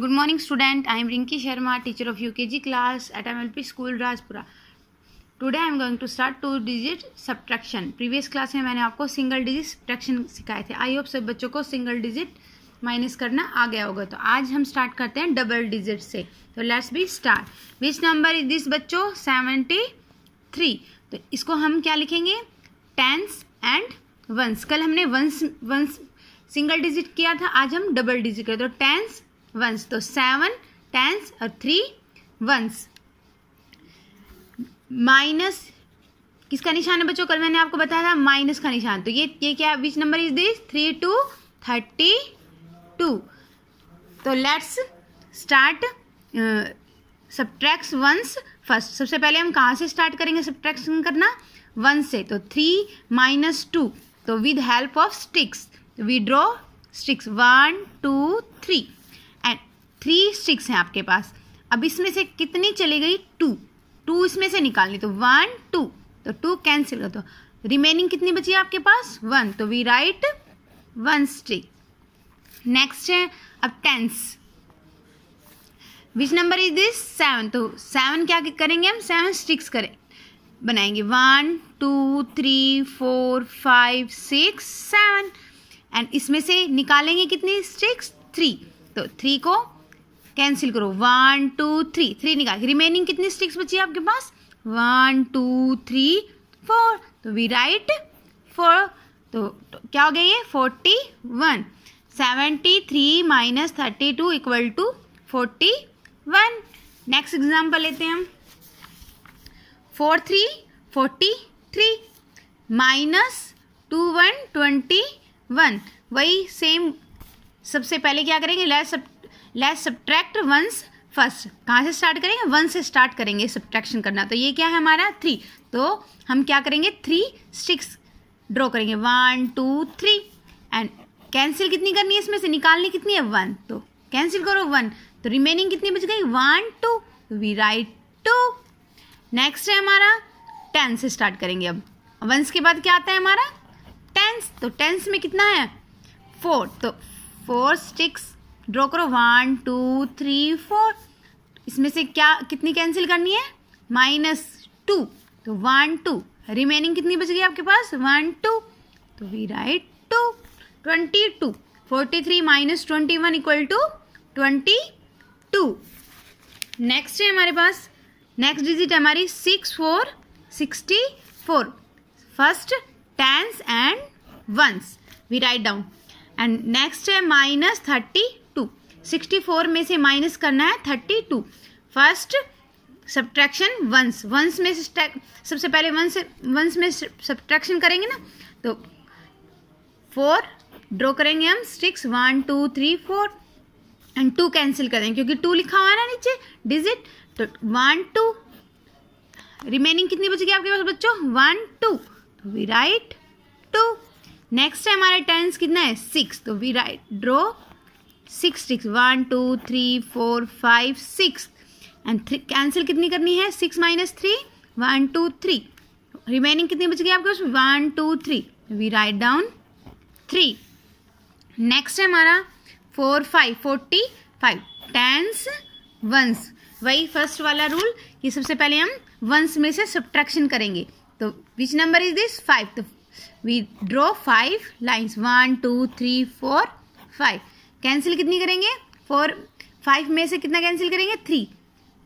Good morning student I am Rinki Sharma teacher of UKG class at M L P school Rajpura today I am going to start two digit subtraction previous class में मैंने आपको single digit subtraction सिखाए थे. I hope सब बच्चों को single digit minus करना आ गया होगा. तो आज हम स्टार्ट करते हैं डबल डिजिट से. तो let's be start which number is this बच्चों? सेवेंटी थ्री तो इसको हम क्या लिखेंगे? टेंस एंड वंस कल हमने वंस वंस सिंगल डिजिट किया था. आज हम डबल डिजिट करते तो टेंस वंस तो सेवन टेंस और थ्री वंस। माइनस, किसका निशान है बच्चों? कल मैंने आपको बताया था, माइनस का निशान। तो ये ये क्या which number is this three two thirty two तो let's start subtract ones first सबसे पहले हम कहाँ से स्टार्ट करेंगे सब्ट्रैक्शन करना? वन से। तो थ्री माइनस टू तो with help of sticks we draw sticks one two three and three sticks हैं आपके पास। अब इसमें से कितनी चली गई? टू टू इसमें से निकालनी। तो वन टू तो टू कैंसिल कर दो। रिमेनिंग कितनी बची है आपके पास? वन तो we write one stick next है अब tens which number is this seven तो सेवन क्या करेंगे हम? सेवन स्टिक्स करें। बनाएँगे। One two three four five six seven and इसमें से निकालेंगे कितनी स्टिक्स थ्री तो थ्री को कैंसिल करो. वन टू थ्री थ्री निकाल रिमेनिंग कितनी स्टिक्स बची है आपके पास? वन टू थ्री फोर तो वी राइट फोर तो, क्या हो गया ये? Forty one seventy three minus thirty two equal to forty one next example लेते हैं हम. Four three forty three minus two one twenty one वही सेम सबसे पहले क्या करेंगे? Less less subtract ones first कहाँ से स्टार्ट करेंगे? वन से स्टार्ट करेंगे सब्ट्रैक्शन करना। तो ये क्या है हमारा? थ्री तो हम क्या करेंगे? थ्री सिक्स ड्रॉ करेंगे। One two three and cancel कितनी करनी है इसमें से? निकालनी कितनी है? वन तो कैंसिल करो वन तो रिमेनिंग कितनी बच गई? One two we write two next है हमारा? टेन से स्टार्ट करेंगे अब। वंस के बाद क्या आता है हमारा? टेंस तो टेंस में कितना है? फोर तो फोर स्टिक्स। ड्रॉ करो। One, two, three, four. इसमें से क्या, कितनी कैंसिल करनी है? माइनस टू तो वन टू रिमेनिंग कितनी बच गई आपके पास? वन टू तो we write two twenty two forty three minus twenty one equal to twenty two next है हमारे पास। नेक्स्ट डिजिट हमारी six four sixty four first tens and ones we write down and next है minus thirty two sixty four में से minus करना है thirty two first subtraction ones ones में सबसे पहले वंस वंस में सब्ट्रैक्शन करेंगे ना तो फोर ड्रॉ करेंगे हम six one two three four and two cancel करेंगे, क्योंकि टू लिखा हुआ है ना नीचे डिजिट तो वन टू रिमेनिंग कितनी बच आपके पास बच्चों? One two we write two next है हमारे टेंस कितना है? सिक्स तो we write draw six six one two three four five six and three cancel कितनी करनी है? Six minus three one two three remaining कितनी बच गई आपके पास one two three we write down three next है हमारा four five forty five tens ones वही फ़र्स्ट वाला रूल कि सबसे पहले हम वंस में से सब्ट्रैक्शन करेंगे. तो which number is this five तो we draw five lines one two three four five cancel कितनी करेंगे? फोर फाइव में से कितना कैंसिल करेंगे? Three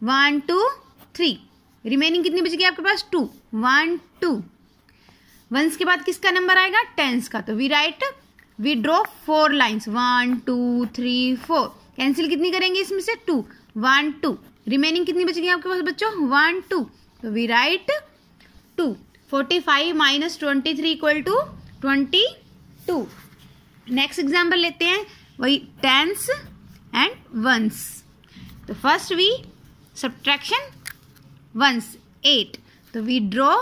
one two three remaining कितनी बचेगी आपके पास? टू वन टू वंस के बाद किसका नंबर आएगा? टेंस का. तो we write we draw four lines one two three four cancel कितनी करेंगे इसमें से? टू वन टू रिमेनिंग कितनी बचेगी आपके पास बच्चों? वन टू तो we write two forty five minus twenty three equal to twenty two. Next example लेते हैं, वही टेंस एंड वंस तो first we subtraction ones eight तो we draw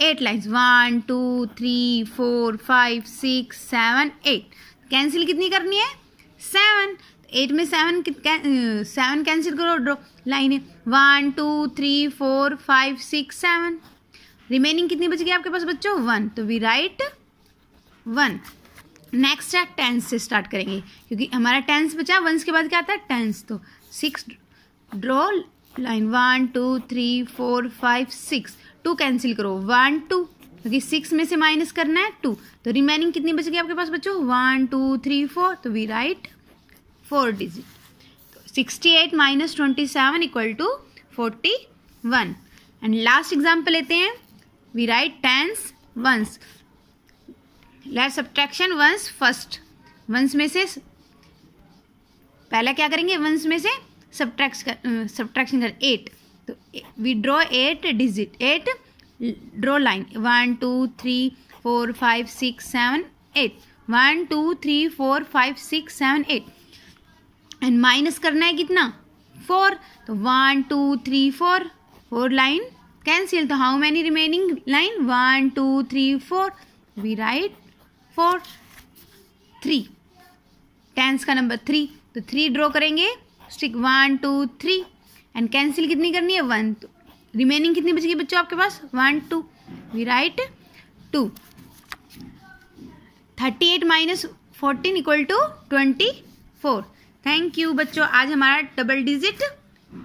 eight lines one two three four five six seven eight cancel कितनी करनी है? Seven eight में seven seven cancel करो ड्रॉ लाइन है। One two three four five six seven remaining कितनी बच गई आपके पास बच्चों? वन तो वी राइट वन नेक्स्ट है टेंस से स्टार्ट करेंगे। क्योंकि हमारा टेंस बचा वंस के बाद क्या आता है? टेंस तो six draw line one two three four five six two cancel करो। वन टू क्योंकि सिक्स में से माइनस करना है टू तो रिमेनिंग कितनी बच गई आपके पास बच्चों? वन टू थ्री फोर तो वी राइट फोर डिजिट तो sixty eight minus twenty seven equal to forty one and last example लेते हैं। We write tens ones let subtraction ones first ones में से पहला क्या करेंगे? वंस में से सब्ट्रैक्ट कर सब्ट्रैक्शन कर एट तो we draw eight digit eight draw line one two three four five six seven eight one two three four five six seven eight and minus करना है कितना? फोर तो one two three four four line cancel तो how many remaining line one two three four we write four three tens का number three तो three draw करेंगे. Stick one two three and cancel कितनी करनी है? One two remaining कितनी बचेगी बच्चों आपके पास? One two we write two thirty eight minus fourteen equal to twenty four thank you बच्चों. आज हमारा डबल डिजिट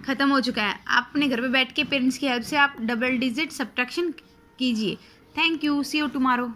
खत्म हो चुका है। आप अपने घर पे बैठ के पेरेंट्स की हेल्प से आप डबल डिजिट सब्ट्रैक्शन कीजिए। Thank you see you tomorrow